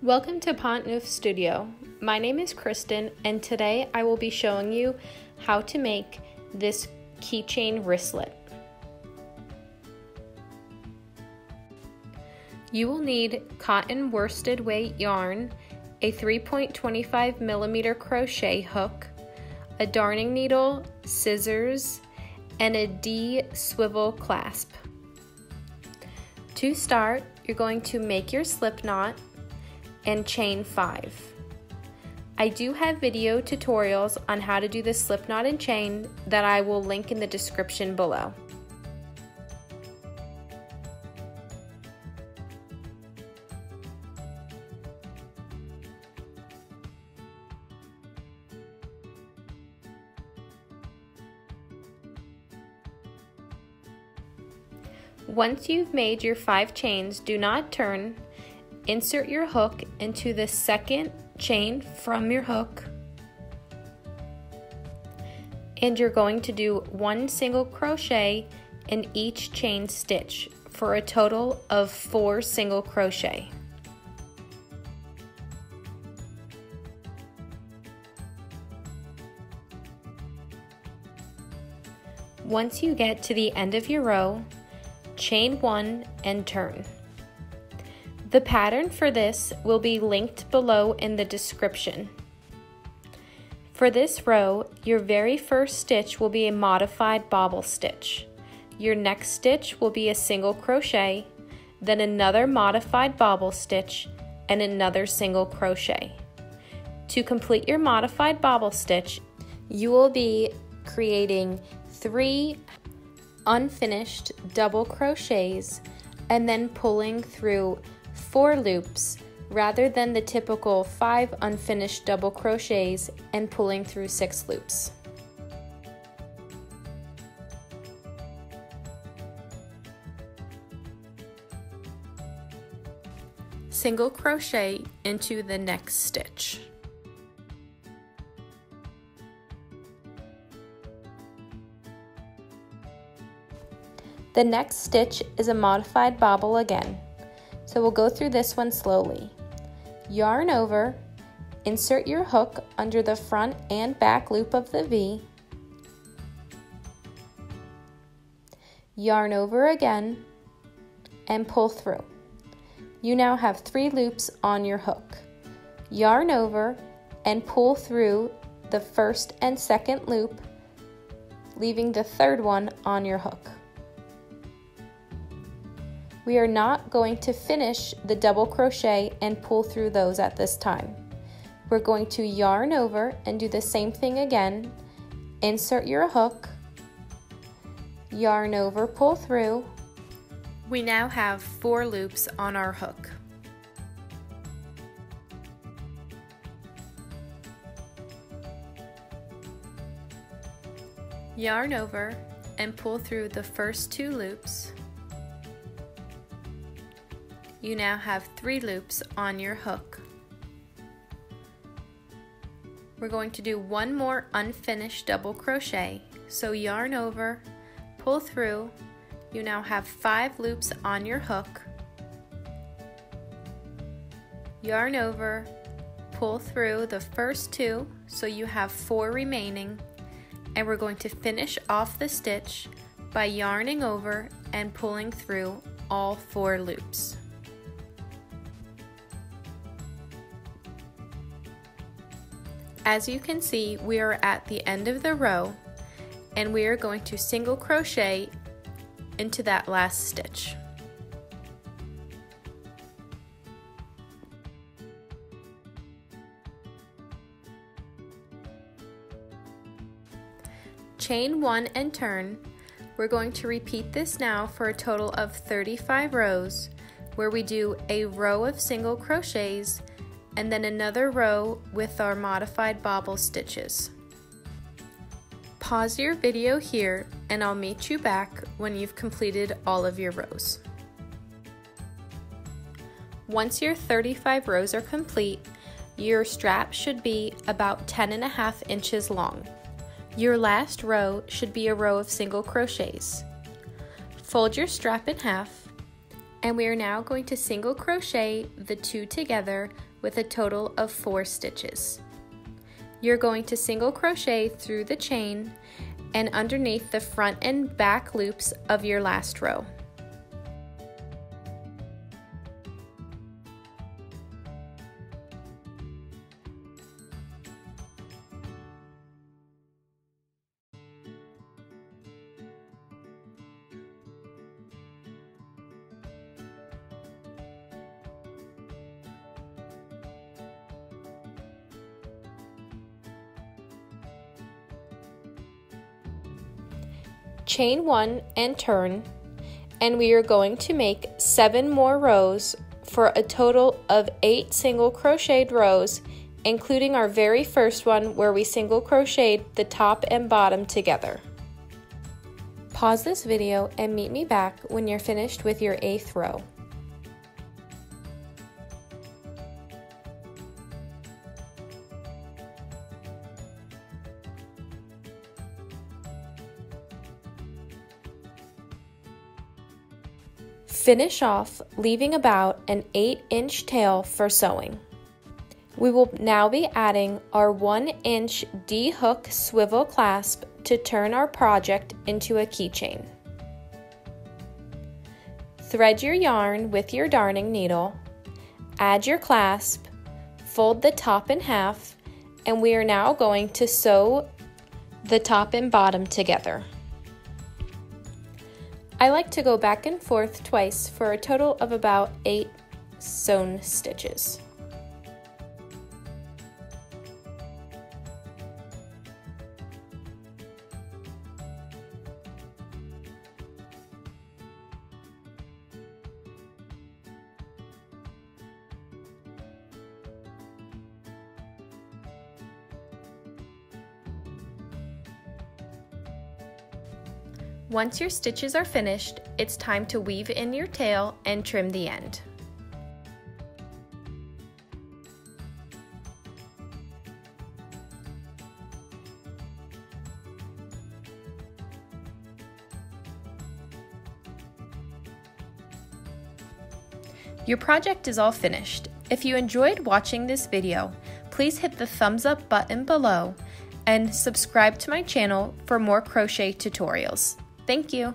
Welcome to Pont Neuf Studio. My name is Kristen, and today I will be showing you how to make this keychain wristlet. You will need cotton worsted weight yarn, a 3.25 millimeter crochet hook, a darning needle, scissors, and a D swivel clasp. To start, you're going to make your slip knot and chain 5. I do have video tutorials on how to do the slip knot and chain that I will link in the description below. Once you've made your five chains, do not turn. Insert your hook into the second chain from your hook. And you're going to do one single crochet in each chain stitch for a total of four single crochet. Once you get to the end of your row, chain one and turn. The pattern for this will be linked below in the description. For this row, your very first stitch will be a modified bobble stitch. Your next stitch will be a single crochet, then another modified bobble stitch, and another single crochet. To complete your modified bobble stitch, you will be creating three unfinished double crochets and then pulling through four loops rather than the typical five unfinished double crochets and pulling through six loops. Single crochet into the next stitch. The next stitch is a modified bobble again. So we'll go through this one slowly. Yarn over, insert your hook under the front and back loop of the V, yarn over again, and pull through. You now have three loops on your hook. Yarn over and pull through the first and second loop, leaving the third one on your hook we are not going to finish the double crochet and pull through those at this time. We're going to yarn over and do the same thing again. Insert your hook, yarn over, pull through. We now have four loops on our hook. Yarn over and pull through the first two loops you now have three loops on your hook. We're going to do one more unfinished double crochet. So yarn over, pull through, you now have five loops on your hook. Yarn over, pull through the first two, so you have four remaining, and we're going to finish off the stitch by yarning over and pulling through all four loops. As you can see, we are at the end of the row and we are going to single crochet into that last stitch. Chain one and turn. We're going to repeat this now for a total of 35 rows where we do a row of single crochets and then another row with our modified bobble stitches. Pause your video here and I'll meet you back when you've completed all of your rows. Once your 35 rows are complete, your strap should be about 10 and a half inches long. Your last row should be a row of single crochets. Fold your strap in half, And we are now going to single crochet the two together with a total of four stitches. You're going to single crochet through the chain and underneath the front and back loops of your last row. Chain one and turn and we are going to make seven more rows for a total of eight single crocheted rows including our very first one where we single crocheted the top and bottom together. Pause this video and meet me back when you're finished with your eighth row. Finish off leaving about an 8 inch tail for sewing. We will now be adding our 1 inch D-hook swivel clasp to turn our project into a keychain. Thread your yarn with your darning needle, add your clasp, fold the top in half, and we are now going to sew the top and bottom together. I like to go back and forth twice for a total of about 8 sewn stitches. Once your stitches are finished, it's time to weave in your tail and trim the end. Your project is all finished. If you enjoyed watching this video, please hit the thumbs up button below and subscribe to my channel for more crochet tutorials. Thank you.